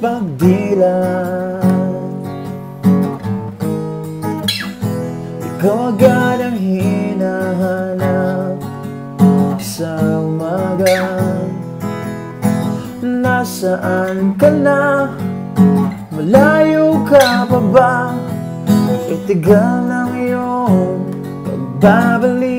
dilat Ikaw agad ang hinahanap sa umaga Nasaan ka na? Malayo ka pa ba? Itigal ng iyong pagbabalik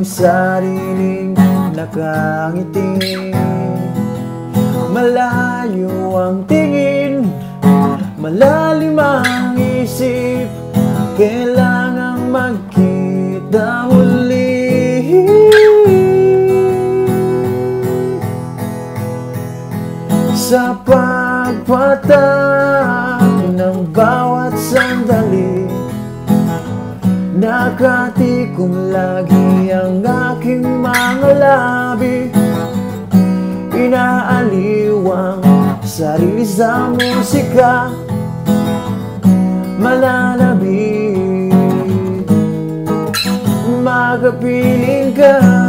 ang sariling nakangiti Malayo ang tingin Malalim ang isip. Kailangang magkita uli Sa pagpatak ng bawat Nakatikom lagi ang aking mga labi. Inaaliwang sarili sa musika. Mananabik Magapiling ka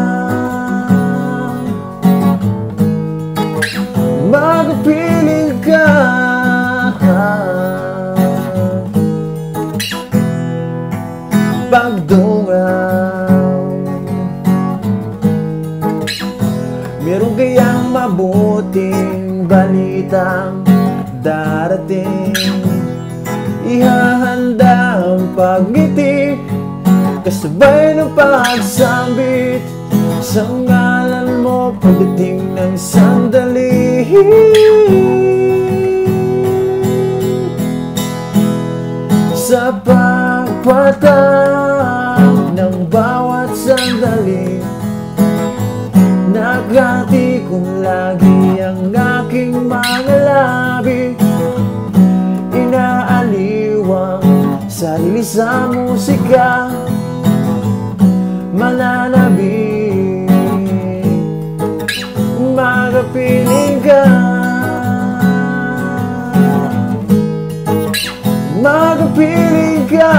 mabuting balitang darating. Ihahanda ang pagngiti Kasabay ng pagsambit. Sa ngalan mo pagdating ng sandali. Sa pagpatak ng bawat sandali Nagati kong lagi sarili sa musika Mananabik Magapiling ka. Magapiling ka